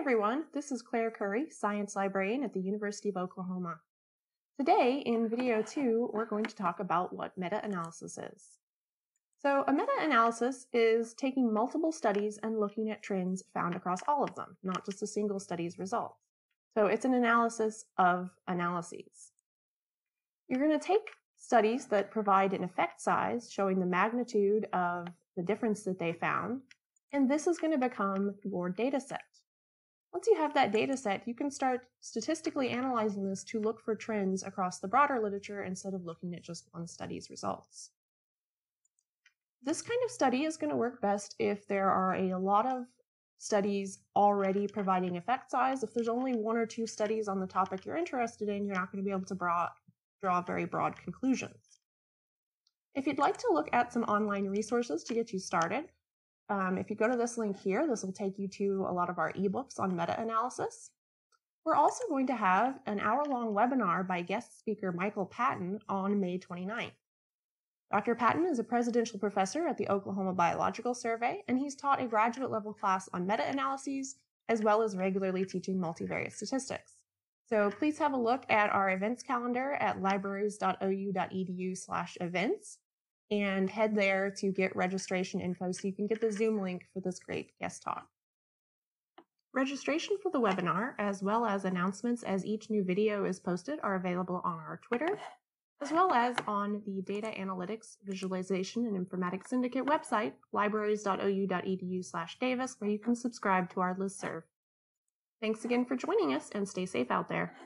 everyone, this is Claire Curry, Science Librarian at the University of Oklahoma. Today, in video two, we're going to talk about what meta-analysis is. So a meta-analysis is taking multiple studies and looking at trends found across all of them, not just a single study's results. So it's an analysis of analyses. You're going to take studies that provide an effect size showing the magnitude of the difference that they found, and this is going to become your data set. Once you have that data set, you can start statistically analyzing this to look for trends across the broader literature instead of looking at just one study's results. This kind of study is going to work best if there are a lot of studies already providing effect size. If there's only one or two studies on the topic you're interested in, you're not going to be able to draw, draw very broad conclusions. If you'd like to look at some online resources to get you started, um, if you go to this link here, this will take you to a lot of our ebooks on meta-analysis. We're also going to have an hour-long webinar by guest speaker Michael Patten on May 29th. Dr. Patten is a presidential professor at the Oklahoma Biological Survey, and he's taught a graduate level class on meta-analyses, as well as regularly teaching multivariate statistics. So please have a look at our events calendar at libraries.ou.edu slash events and head there to get registration info so you can get the Zoom link for this great guest talk. Registration for the webinar, as well as announcements as each new video is posted, are available on our Twitter, as well as on the Data Analytics, Visualization, and Informatics Syndicate website, libraries.ou.edu slash Davis, where you can subscribe to our listserv. Thanks again for joining us, and stay safe out there.